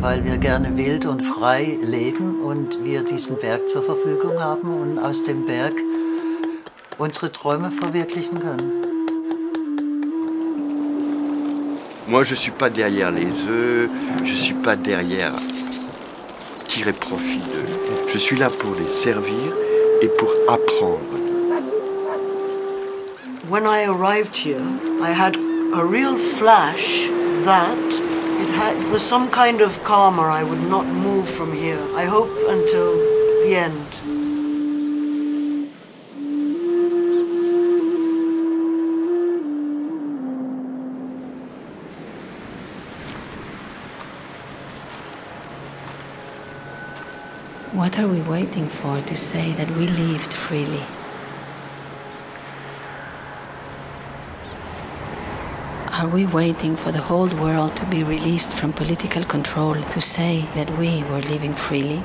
weil wir gerne wild und frei leben und wir diesen Berg zur Verfügung haben und aus dem Berg unsere Träume verwirklichen können. Moi, je suis pas derrière les œufs, je suis pas derrière tirer profit d'eux. Je suis là pour les servir et pour apprendre. When I arrived here, I had a real flash that had, was some kind of karma. I would not move from here. I hope until the end. What are we waiting for to say that we lived freely? Are we waiting for the whole world to be released from political control to say that we were living freely?